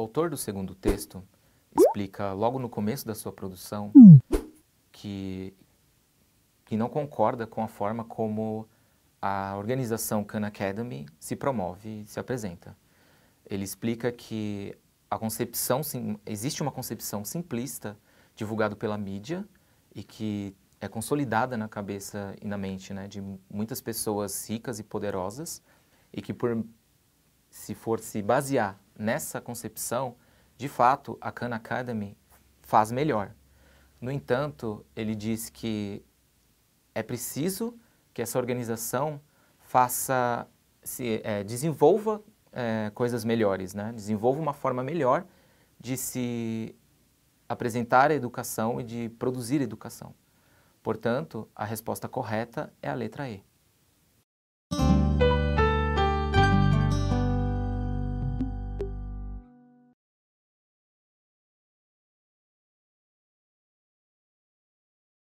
autor do segundo texto explica logo no começo da sua produção que, que não concorda com a forma como a organização Khan Academy se promove e se apresenta. Ele explica que a concepção, existe uma concepção simplista divulgada pela mídia e que é consolidada na cabeça e na mente né, de muitas pessoas ricas e poderosas e que por se for se basear nessa concepção, de fato, a Khan Academy faz melhor. No entanto, ele diz que é preciso que essa organização faça, se é, desenvolva é, coisas melhores, né? desenvolva uma forma melhor de se apresentar a educação e de produzir educação. Portanto, a resposta correta é a letra E.